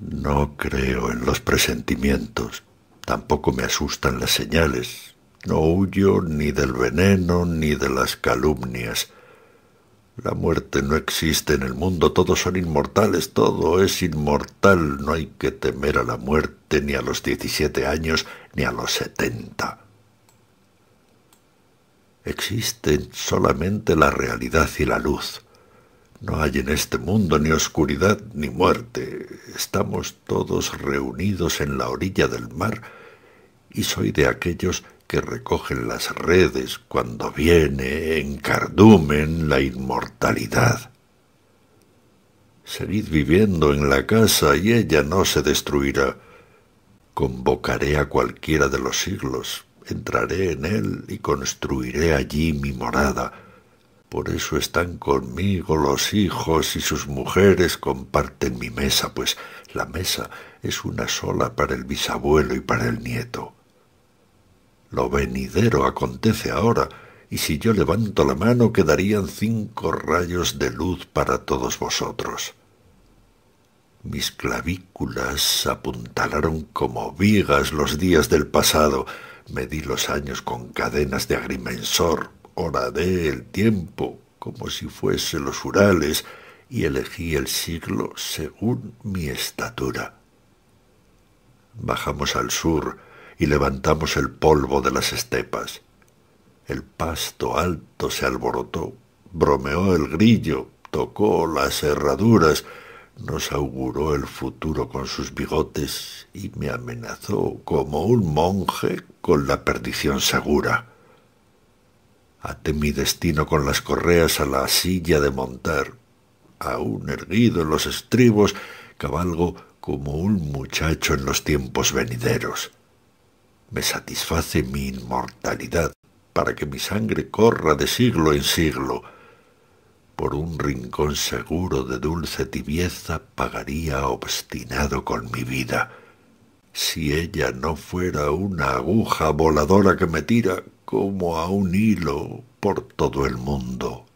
No creo en los presentimientos, tampoco me asustan las señales, no huyo ni del veneno ni de las calumnias. La muerte no existe en el mundo, todos son inmortales, todo es inmortal, no hay que temer a la muerte ni a los diecisiete años ni a los setenta. Existen solamente la realidad y la luz. No hay en este mundo ni oscuridad ni muerte. Estamos todos reunidos en la orilla del mar y soy de aquellos que recogen las redes cuando viene en cardumen la inmortalidad. Seguid viviendo en la casa y ella no se destruirá. Convocaré a cualquiera de los siglos, entraré en él y construiré allí mi morada por eso están conmigo los hijos y sus mujeres comparten mi mesa, pues la mesa es una sola para el bisabuelo y para el nieto. Lo venidero acontece ahora, y si yo levanto la mano quedarían cinco rayos de luz para todos vosotros. Mis clavículas apuntalaron como vigas los días del pasado, medí los años con cadenas de agrimensor, horadé el tiempo como si fuese los Urales y elegí el siglo según mi estatura. Bajamos al sur y levantamos el polvo de las estepas. El pasto alto se alborotó, bromeó el grillo, tocó las herraduras, nos auguró el futuro con sus bigotes y me amenazó como un monje con la perdición segura. Até mi destino con las correas a la silla de montar. Aún erguido en los estribos, cabalgo como un muchacho en los tiempos venideros. Me satisface mi inmortalidad para que mi sangre corra de siglo en siglo. Por un rincón seguro de dulce tibieza pagaría obstinado con mi vida. Si ella no fuera una aguja voladora que me tira como a un hilo por todo el mundo.